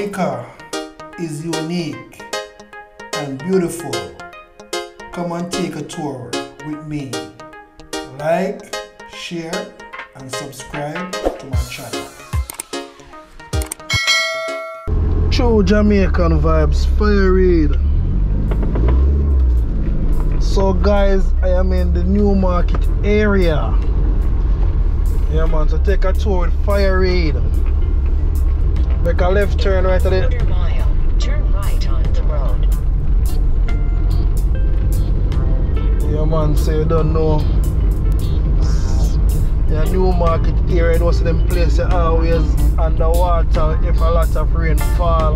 Jamaica is unique and beautiful. Come and take a tour with me. Like, share, and subscribe to my channel. True Jamaican vibes, Fire Reid. So guys, I am in the Newmarket area. Yeah man, so take a tour with Fire Reid. Make a left turn right at it. mile. Turn right on the road. Yeah man, so you don't know. Yeah, new market area, it was them places always underwater if a lot of rain fall.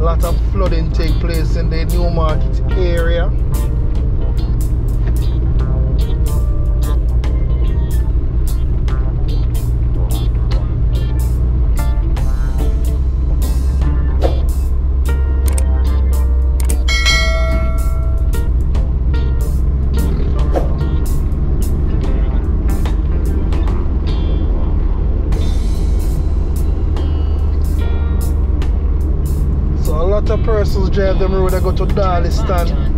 A lot of flooding take place in the new market area. Persons drive them road and go to Turn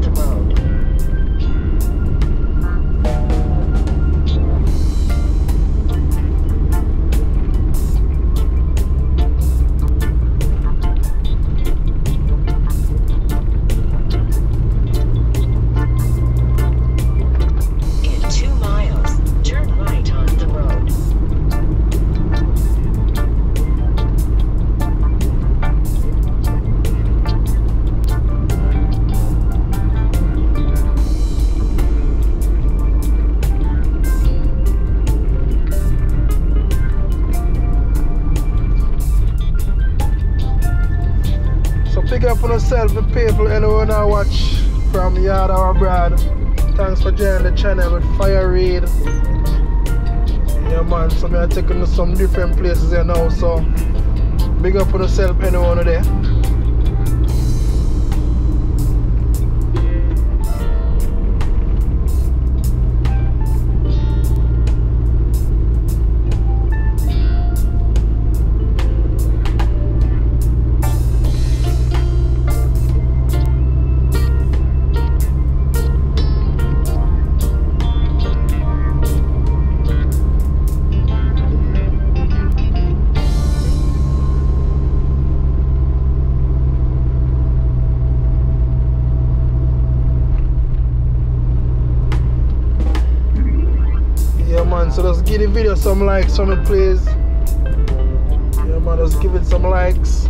On yourself the people anyone I watch from yard or abroad. Thanks for joining the channel with Fire Reid. Yeah man, so me I taking to some different places here now, so big up on yourself anyone there. So just give the video some likes for me please. Yeah man, just give it some likes.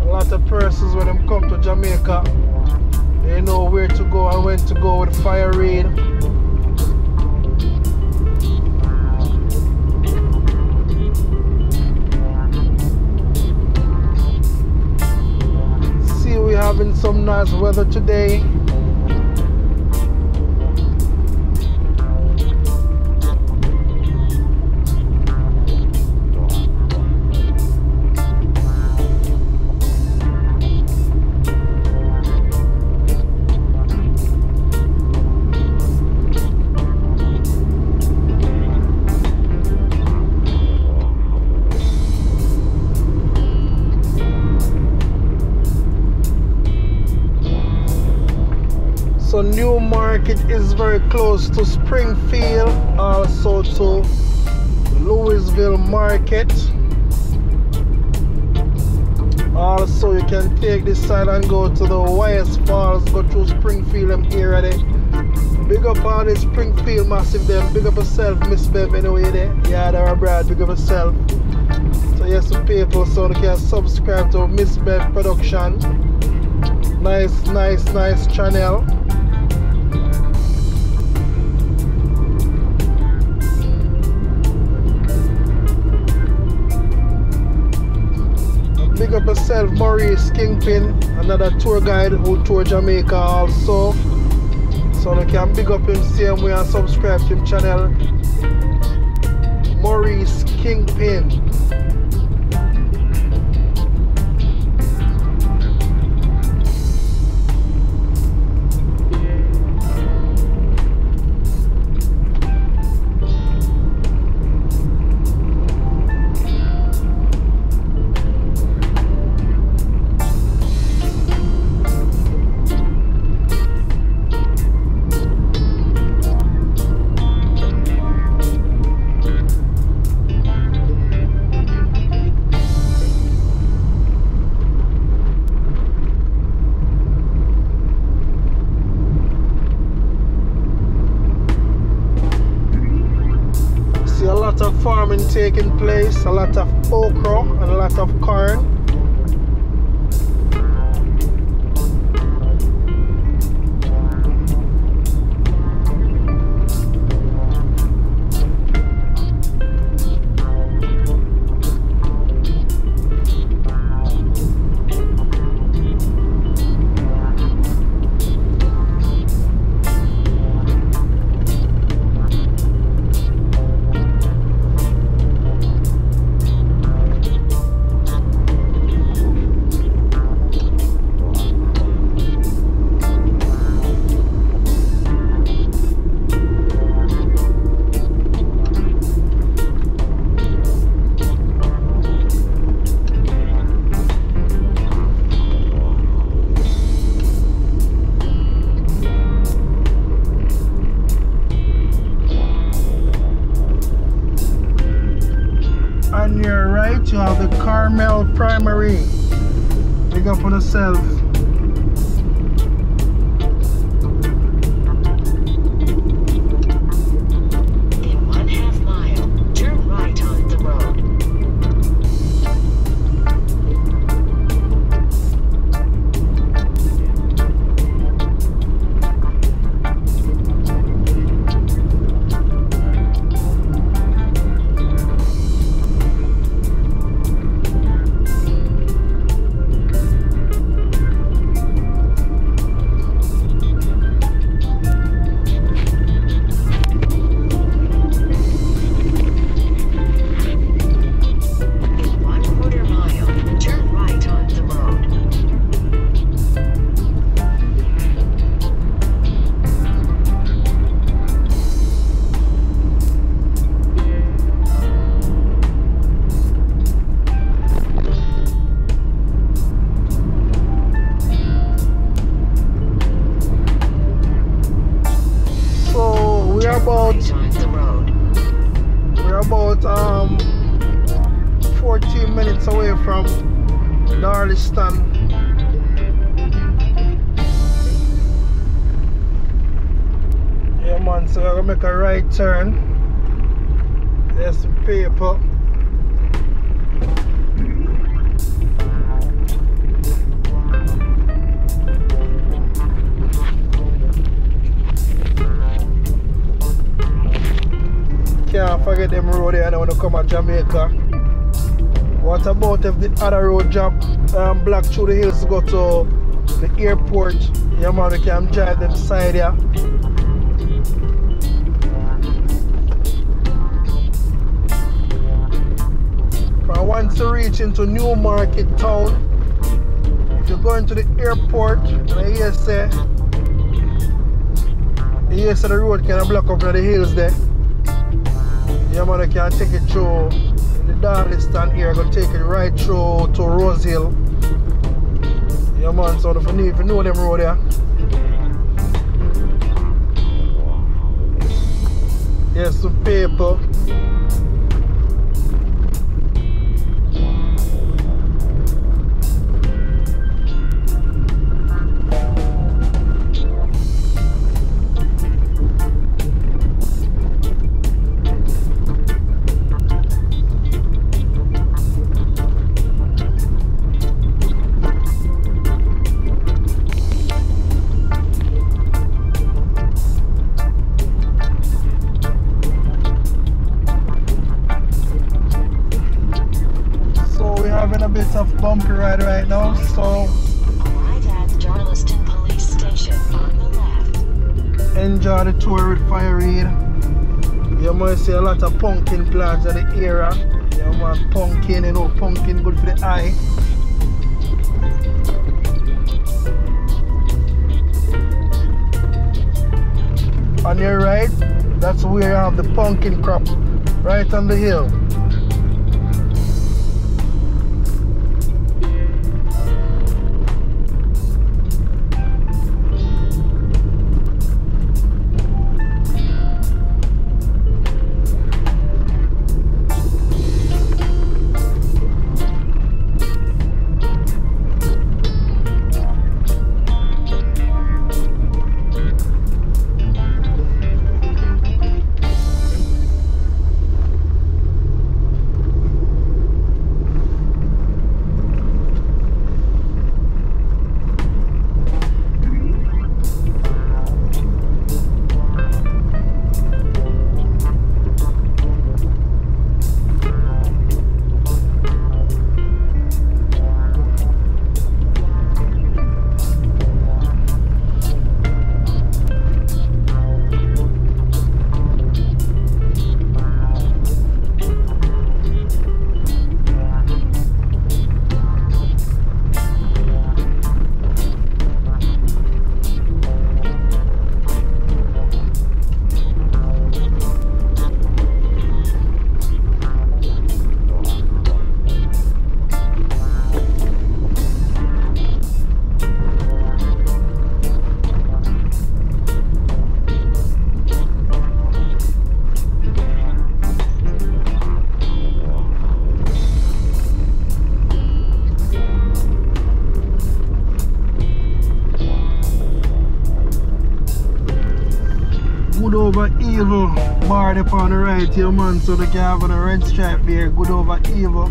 A lot of persons when them come to Jamaica, they know where to go and when to go with Fire we having some nice weather today. So Newmarket is very close to Springfield, also to Louisville Market. Also, you can take this side and go to the YS Falls, go through Springfield and area there. Big up all the Springfield massive them. Big up yourself, Miss Bev, anyway there. Yeah, there abroad, big up yourself. So yes, people so they can subscribe to Miss Bev Production. Nice, nice, nice channel. Big up yourself, Maurice Kingpin, another tour guide who tour Jamaica also. So you can big up him same way and subscribe to him channel. Maurice Kingpin. Taking place, a lot of forget them road there now when you come to Jamaica. What about if the other road drop um, black through the hills to go to the airport? Yeah man, we can drive them side here. But once you reach into Newmarket town, if you're going to the airport, I say, you hear say the road can block up the hills there. Yeah man, I can take it through the Darliston here, go take it right through to Rose Hill. Yeah man, so if you know, if you know them road there. Here's some paper. The hill. Bar upon the right here, man. So they can have a red stripe there. Good over evil.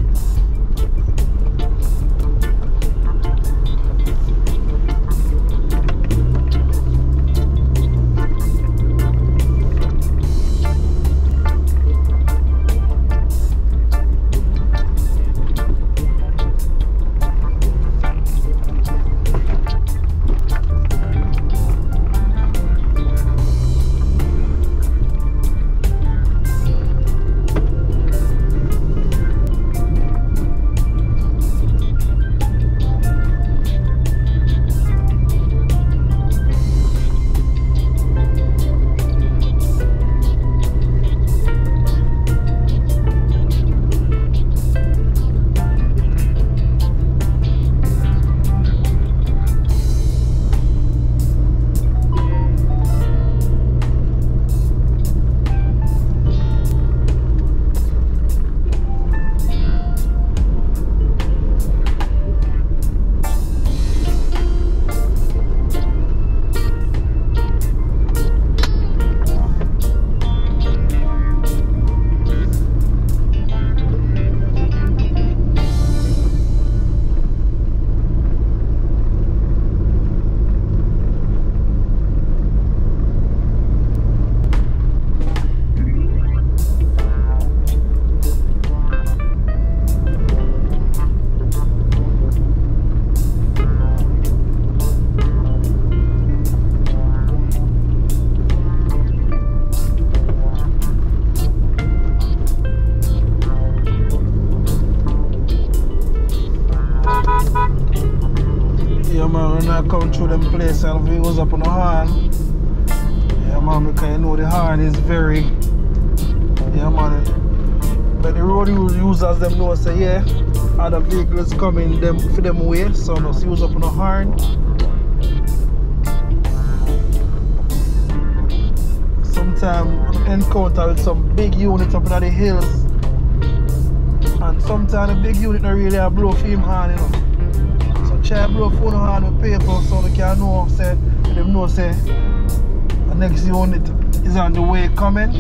Place and we was up on the horn. Yeah man, because you know the horn is very yeah man. But the road users them know say yeah, other vehicles coming them for them way, so no see use up on the horn. Sometimes encounter with some big units up in the hills. And sometimes the big unit not really a blow for him horn, you know. Try blow phone horn with paper so they can know say them know say the next unit is on the way coming.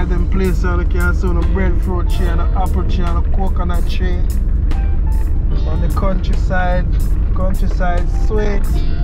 Try them places you can see the breadfruit tree and the apple tree and the coconut tree. On the countryside, countryside sweets.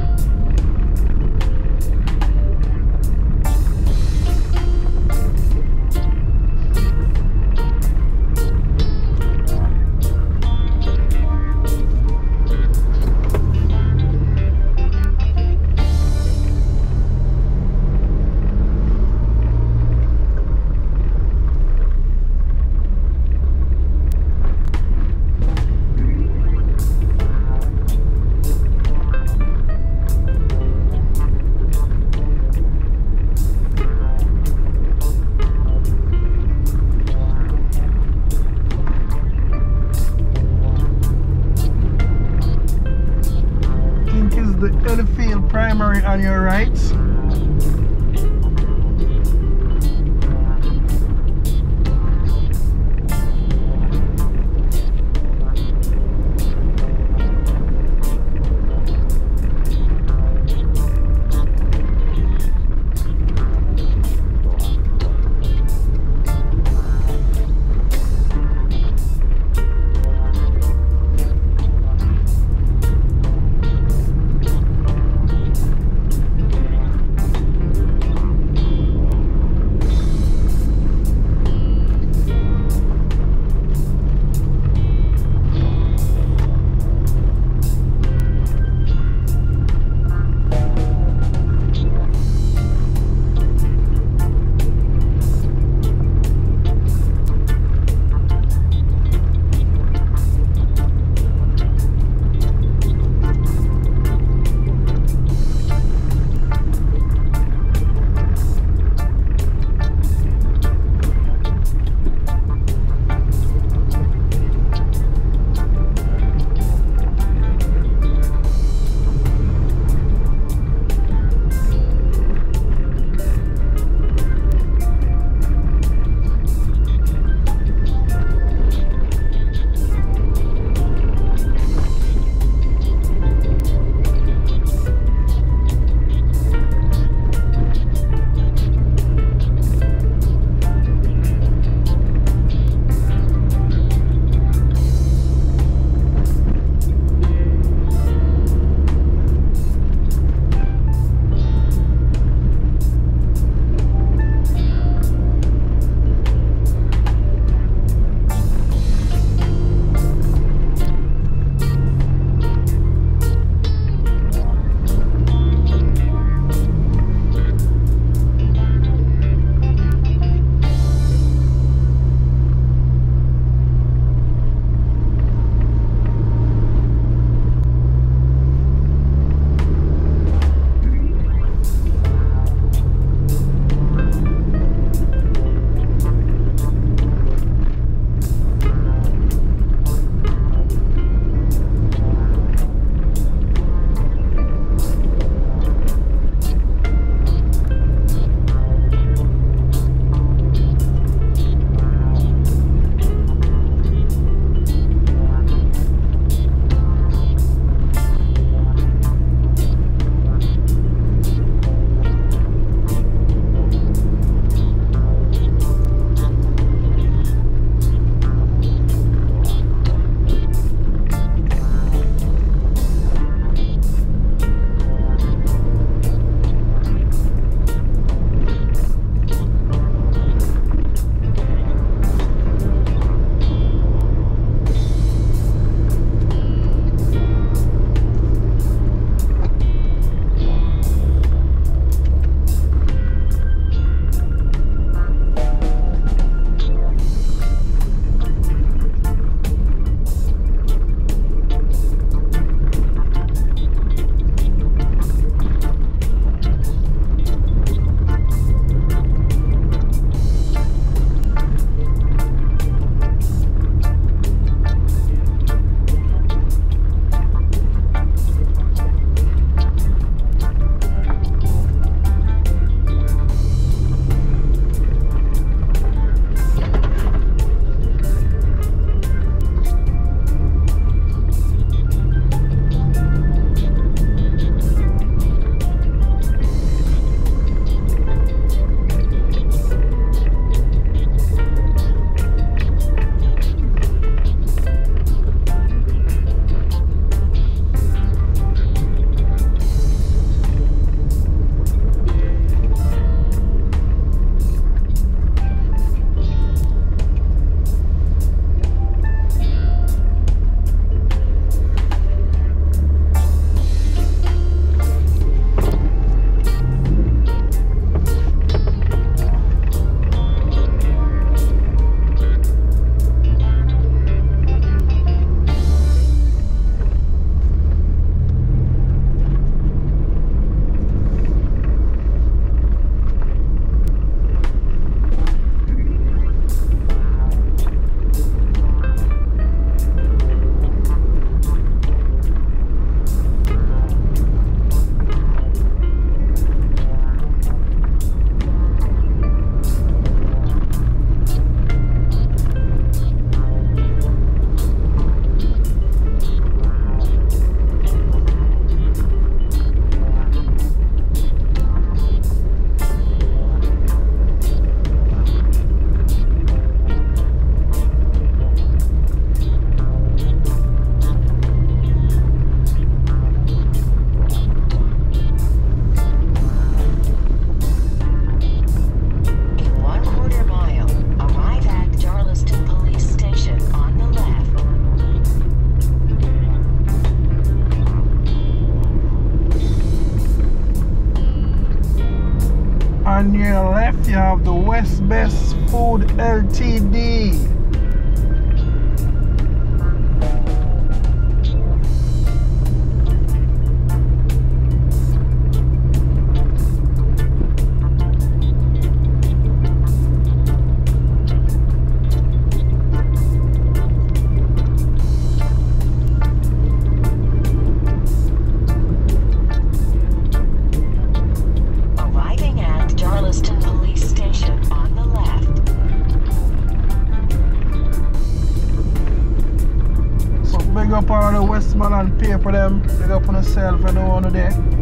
Big up all the Westmoreland paper them. Big up on yourself and all of there.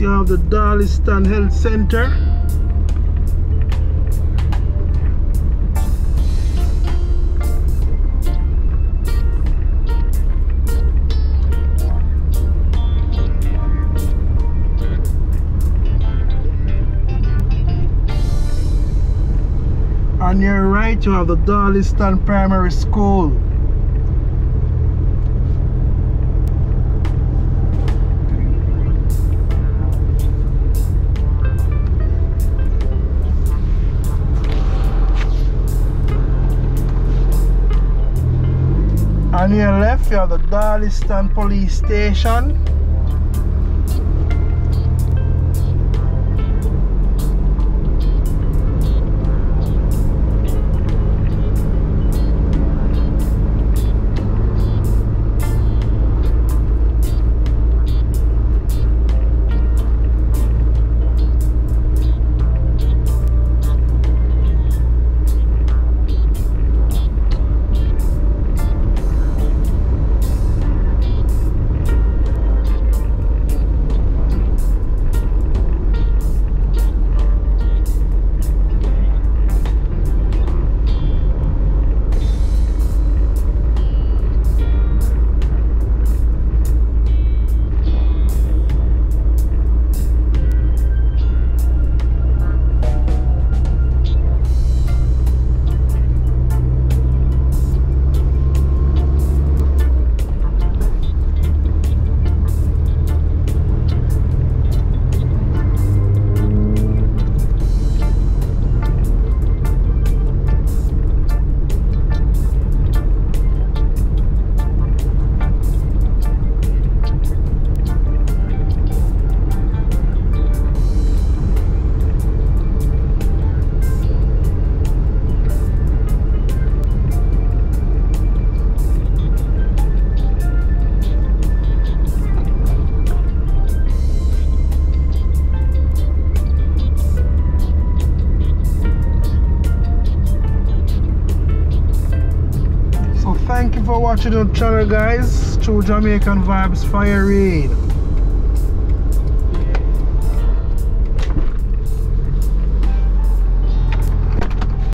You have the Darliston Health Center. On your right, you have the Darliston Primary School. You have the Darliston Police Station. Watching the channel guys. True Jamaican Vibes Fire Reid.